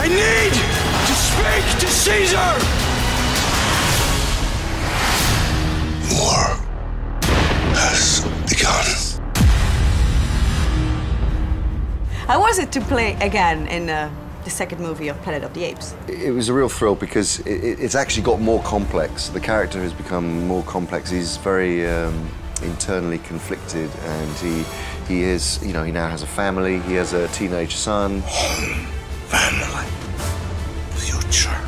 I need to speak to Caesar! War has begun. How was it to play again in uh, the second movie of Planet of the Apes? It was a real thrill because it, it's actually got more complex. The character has become more complex. He's very um, internally conflicted, and he he is you know he now has a family. He has a teenage son. Family, future.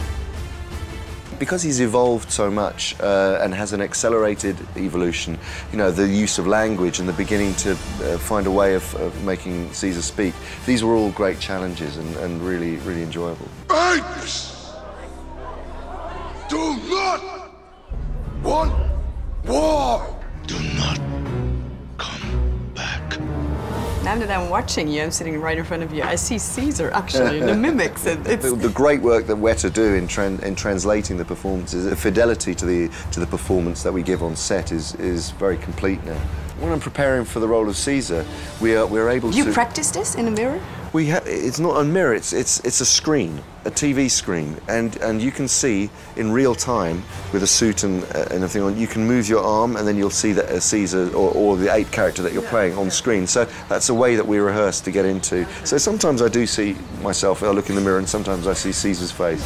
Because he's evolved so much uh, and has an accelerated evolution, you know, the use of language and the beginning to uh, find a way of, of making Caesar speak, these were all great challenges and, and really, really enjoyable. Apes! Do not want war! Now that I'm watching you, I'm sitting right in front of you. I see Caesar actually, the mimics. The, the great work that Weta do in, tran- in translating the performances, the fidelity to the to the performance that we give on set is is very complete now. When I'm preparing for the role of Caesar, we are we're able you to. You practice this in a mirror? We ha- it's not a mirror. It's it's it's a screen, a TV screen, and and you can see in real time with a suit and uh, and everything on. You can move your arm, and then you'll see that uh, Caesar or, or the ape character that you're playing on screen. So that's a way that we rehearse to get into. So sometimes I do see myself. I look in the mirror, and sometimes I see Caesar's face.